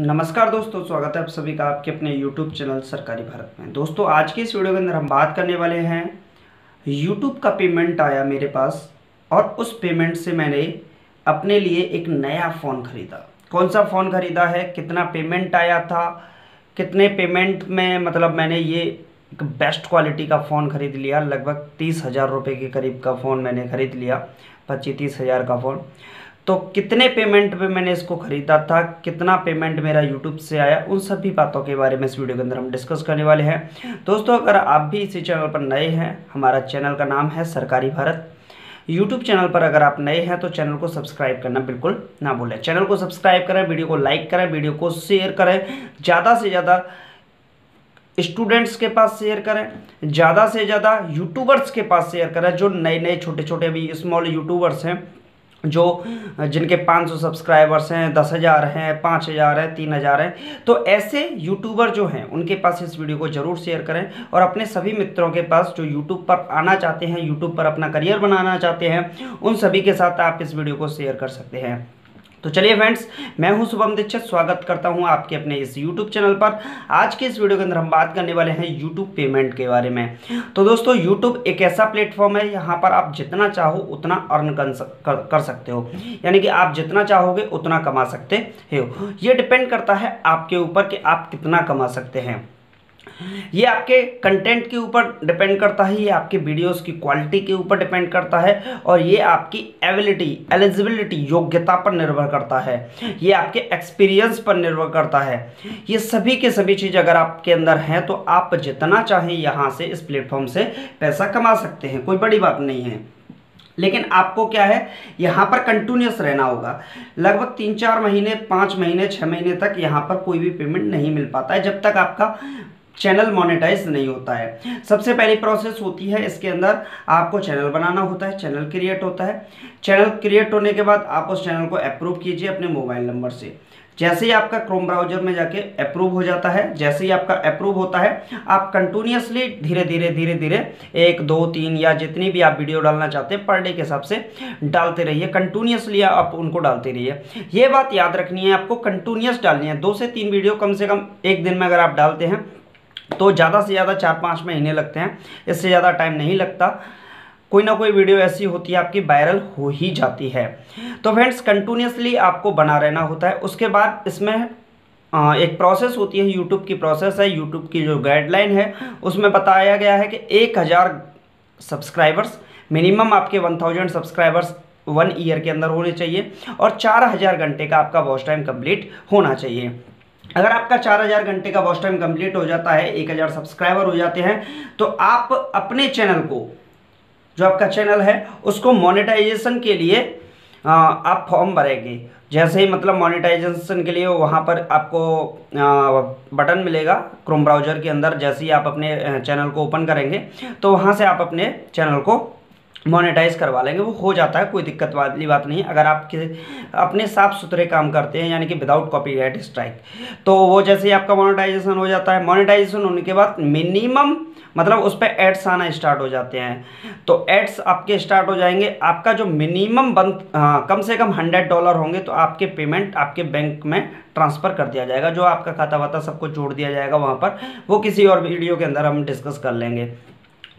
नमस्कार दोस्तों, स्वागत है आप सभी का आपके अपने YouTube चैनल सरकारी भारत में। दोस्तों, आज के इस वीडियो के अंदर हम बात करने वाले हैं, YouTube का पेमेंट आया मेरे पास और उस पेमेंट से मैंने अपने लिए एक नया फ़ोन ख़रीदा। कौन सा फ़ोन ख़रीदा है? कितना पेमेंट आया था? कितने पेमेंट में मतलब मैंने ये एक बेस्ट क्वालिटी का फ़ोन ख़रीद लिया? लगभग तीस हज़ार रुपये के करीब का फ़ोन मैंने ख़रीद लिया, पच्चीस तीस हज़ार का फ़ोन तो कितने पेमेंट पे मैंने इसको ख़रीदा था, कितना पेमेंट मेरा यूट्यूब से आया, उन सभी बातों के बारे में इस वीडियो के अंदर हम डिस्कस करने वाले हैं। दोस्तों, अगर आप भी इसी चैनल पर नए हैं, हमारा चैनल का नाम है सरकारी भारत। यूट्यूब चैनल पर अगर आप नए हैं तो चैनल को सब्सक्राइब करना बिल्कुल ना भूलें। चैनल को सब्सक्राइब करें वीडियो को लाइक करें वीडियो को शेयर करें। ज़्यादा से ज़्यादा स्टूडेंट्स के पास शेयर करें, ज़्यादा से ज़्यादा यूट्यूबर्स के पास शेयर करें, जो नए नए छोटे छोटे अभी स्मॉल यूट्यूबर्स हैं। जो जिनके 500 सब्सक्राइबर्स हैं, दस हज़ार हैं, पाँच हज़ार हैं, तीन हज़ार हैं तो ऐसे यूट्यूबर जो हैं, उनके पास इस वीडियो को ज़रूर शेयर करें और अपने सभी मित्रों के पास जो यूट्यूब पर आना चाहते हैं यूट्यूब पर अपना करियर बनाना चाहते हैं, उन सभी के साथ आप इस वीडियो को शेयर कर सकते हैं। तो चलिए फ्रेंड्स मैं हूँ शुभम दीक्षित स्वागत करता हूँ आपके अपने इस यूट्यूब चैनल पर। आज के इस वीडियो के अंदर हम बात करने वाले हैं यूट्यूब पेमेंट के बारे में। तो दोस्तों यूट्यूब एक ऐसा प्लेटफॉर्म है यहाँ पर आप जितना चाहो उतना अर्न कर, कर सकते हो। यानी कि आप जितना चाहोगे उतना कमा सकते हो। ये डिपेंड करता है आपके ऊपर कि आप कितना कमा सकते हैं। ये आपके कंटेंट के ऊपर डिपेंड करता है, ये आपके वीडियोस की क्वालिटी के ऊपर डिपेंड करता है और ये आपकी एबिलिटी एलिजिबिलिटी योग्यता पर निर्भर करता है। ये आपके एक्सपीरियंस पर निर्भर करता है। ये सभी के सभी चीज़ अगर आपके अंदर हैं तो आप जितना चाहें यहाँ से इस प्लेटफॉर्म से पैसा कमा सकते हैं, कोई बड़ी बात नहीं है। लेकिन आपको क्या है, यहाँ पर कंटिन्यूस रहना होगा। लगभग तीन चार महीने, पाँच महीने छः महीने तक यहाँ पर कोई भी पेमेंट नहीं मिल पाता है। जब तक आपका चैनल मोनेटाइज नहीं होता है। सबसे पहली प्रोसेस होती है, इसके अंदर आपको चैनल बनाना होता है, चैनल क्रिएट होता है। चैनल क्रिएट होने के बाद आप उस चैनल को अप्रूव कीजिए अपने मोबाइल नंबर से। जैसे ही आपका क्रोम ब्राउज़र में जाके अप्रूव हो जाता है, जैसे ही आपका अप्रूव होता है, आप कंटिन्यूसली धीरे धीरे धीरे धीरे एक, दो, तीन या जितनी भी आप वीडियो डालना चाहते हैं पर डे के हिसाब से डालते रहिए। कंटिन्यूसली आप उनको डालते रहिए। ये बात याद रखनी है आपको कंटिन्यूस डालनी है। दो से तीन वीडियो कम से कम एक दिन में अगर आप डालते हैं तो ज़्यादा से ज़्यादा चार पाँच महीने लगते हैं, इससे ज़्यादा टाइम नहीं लगता। कोई ना कोई वीडियो ऐसी होती है, आपकी वायरल हो ही जाती है। तो फ्रेंड्स कंटिन्यूसली आपको बना रहना होता है। उसके बाद इसमें एक प्रोसेस होती है यूट्यूब की प्रोसेस है। यूट्यूब की जो गाइडलाइन है, उसमें बताया गया है कि एक हज़ार सब्सक्राइबर्स मिनिमम आपके one thousand subscribers one year के अंदर होने चाहिए और चार हज़ार घंटे का आपका वॉच टाइम कंप्लीट होना चाहिए। अगर आपका चार हज़ार घंटे का वॉच टाइम कंप्लीट हो जाता है, एक हज़ार सब्सक्राइबर हो जाते हैं तो आप अपने चैनल को, जो आपका चैनल है, उसको मोनेटाइजेशन के लिए आप फॉर्म भरेंगे। जैसे ही मतलब मोनेटाइजेशन के लिए वहाँ पर आपको बटन मिलेगा क्रोम ब्राउज़र के अंदर, जैसे ही आप अपने चैनल को ओपन करेंगे तो वहाँ से आप अपने चैनल को मोनेटाइज करवा लेंगे, वो हो जाता है, कोई दिक्कत वाली बात नहीं अगर आप अपने साफ़ सुथरे काम करते हैं, यानी कि विदाउट कॉपीराइट स्ट्राइक तो वो जैसे ही आपका मोनेटाइजेशन हो जाता है। मोनेटाइजेशन होने के बाद मिनिमम मतलब उस पर एड्स आना स्टार्ट हो जाते हैं। तो एड्स आपके स्टार्ट हो जाएँगे। आपका जो मिनिमम बंद कम से कम हंड्रेड डॉलर होंगे तो आपके पेमेंट आपके बैंक में ट्रांसफ़र कर दिया जाएगा। जो आपका खाता वाता सबको जोड़ दिया जाएगा वहाँ पर। वो किसी और वीडियो के अंदर हम डिस्कस कर लेंगे।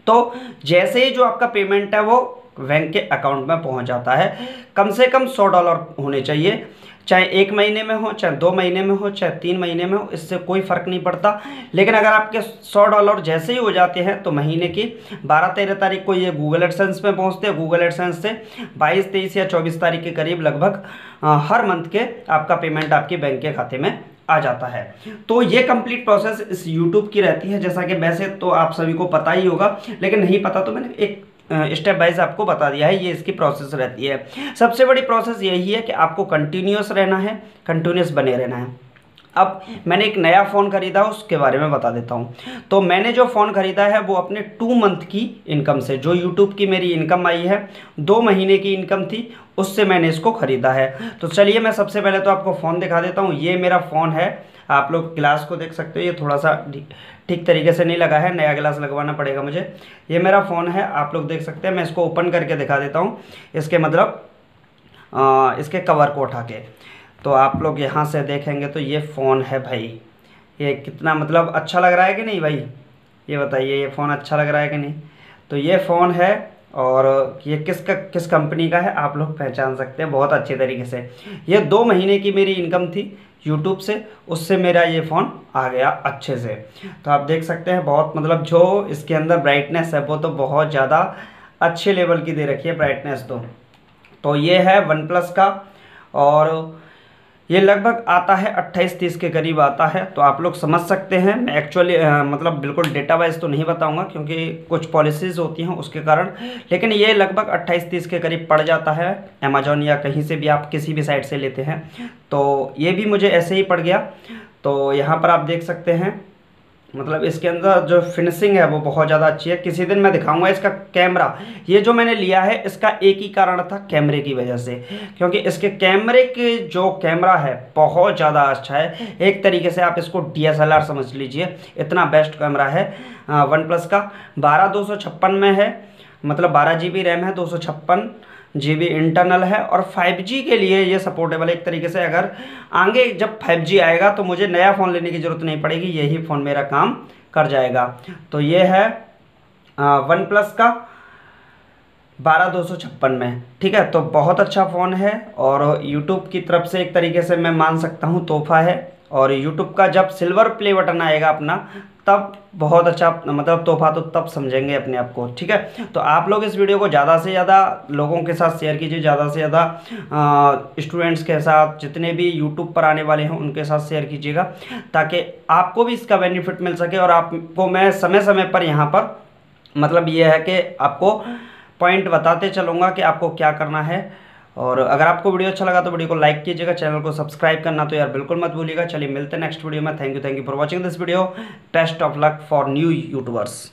तो जैसे ही जो आपका पेमेंट है वो बैंक के अकाउंट में पहुँच जाता है, कम से कम सौ डॉलर होने चाहिए। चाहे एक महीने में हो, चाहे दो महीने में हो, चाहे तीन महीने में हो, इससे कोई फ़र्क नहीं पड़ता। लेकिन अगर आपके सौ डॉलर जैसे ही हो जाते हैं तो महीने की बारह तेरह तारीख को ये गूगल एडसेंस में पहुँचते हैं। गूगल एडसेंस से बाईस तेईस या चौबीस तारीख के करीब लगभग हर मंथ के आपका पेमेंट आपके बैंक के खाते में आ जाता है। तो ये कंप्लीट प्रोसेस इस यूट्यूब की रहती है, जैसा कि वैसे तो आप सभी को पता ही होगा, लेकिन नहीं पता तो मैंने एक स्टेप वाइज आपको बता दिया है, ये इसकी प्रोसेस रहती है। सबसे बड़ी प्रोसेस यही है कि आपको कंटिन्यूस रहना है कंटिन्यूस बने रहना है। अब मैंने एक नया फ़ोन ख़रीदा, उसके बारे में बता देता हूँ। तो मैंने जो फ़ोन ख़रीदा है, वो अपने टू मंथ की इनकम से, जो यूट्यूब की मेरी इनकम आई है, दो महीने की इनकम थी, उससे मैंने इसको ख़रीदा है। तो चलिए, मैं सबसे पहले तो आपको फ़ोन दिखा देता हूँ। ये मेरा फ़ोन है, आप लोग ग्लास को देख सकते हो, ये थोड़ा सा ठीक तरीके से नहीं लगा है, नया ग्लास लगवाना पड़ेगा मुझे। ये मेरा फ़ोन है, आप लोग देख सकते हैं, मैं इसको ओपन करके दिखा देता हूँ, इसके मतलब इसके कवर को उठा के। तो आप लोग यहाँ से देखेंगे तो ये फ़ोन है भाई। ये कितना मतलब अच्छा लग रहा है कि नहीं भाई? ये बताइए, ये फ़ोन अच्छा लग रहा है कि नहीं? तो ये फ़ोन है और ये किस का, किस कंपनी का है आप लोग पहचान सकते हैं बहुत अच्छे तरीके से। ये दो महीने की मेरी इनकम थी यूट्यूब से, उससे मेरा ये फ़ोन आ गया अच्छे से। तो आप देख सकते हैं बहुत मतलब जो इसके अंदर ब्राइटनेस है, वो तो बहुत ज़्यादा अच्छे लेवल की दे रखी है ब्राइटनेस तो। तो ये है वन प्लस का और ये लगभग आता है अट्ठाईस तीस के करीब आता है तो आप लोग समझ सकते हैं। मैं एक्चुअली मतलब बिल्कुल डेटा वाइज तो नहीं बताऊँगा, क्योंकि कुछ पॉलिसीज़ होती हैं उसके कारण। लेकिन ये लगभग अट्ठाईस तीस के करीब पड़ जाता है। अमेजोन या कहीं से भी आप किसी भी साइट से लेते हैं तो ये भी मुझे ऐसे ही पड़ गया। तो यहाँ पर आप देख सकते हैं मतलब इसके अंदर जो फिनिशिंग है वो बहुत ज़्यादा अच्छी है। किसी दिन मैं दिखाऊँगा इसका कैमरा ये जो मैंने लिया है, इसका एक ही कारण था कैमरे की वजह से। क्योंकि इसके कैमरे के जो कैमरा है, बहुत ज़्यादा अच्छा है। एक तरीके से आप इसको डीएसएलआर समझ लीजिए। इतना बेस्ट कैमरा है वन प्लस का। बारह दो में है मतलब बारह जी रैम है, दो सौ छप्पन। जी बी इंटरनल है और 5G के लिए ये सपोर्टेबल है। एक तरीके से अगर आगे जब 5G आएगा तो मुझे नया फ़ोन लेने की ज़रूरत नहीं पड़ेगी, यही फ़ोन मेरा काम कर जाएगा। तो ये है वन प्लस का बारह दो सौ छप्पन में, ठीक है? तो बहुत अच्छा फ़ोन है और यूट्यूब की तरफ़ से एक तरीके से मैं मान सकता हूँ तोहफा है। और यूट्यूब का जब सिल्वर प्ले बटन आएगा अपना तब बहुत अच्छा मतलब तोहफा तो तब समझेंगे अपने आप को, ठीक है? तो आप लोग इस वीडियो को ज़्यादा से ज़्यादा लोगों के साथ शेयर कीजिए, ज़्यादा से ज़्यादा स्टूडेंट्स के साथ, जितने भी यूट्यूब पर आने वाले हैं, उनके साथ शेयर कीजिएगा, ताकि आपको भी इसका बेनिफिट मिल सके और आपको मैं समय समय पर यहाँ पर मतलब ये है कि आपको पॉइंट बताते चलूँगा कि आपको क्या करना है। और अगर आपको वीडियो अच्छा लगा तो वीडियो को लाइक कीजिएगा, चैनल को सब्सक्राइब करना तो यार बिल्कुल मत भूलिएगा। चलिए मिलते हैं नेक्स्ट वीडियो में। Thank you thank you for watching this video best of luck for new YouTubers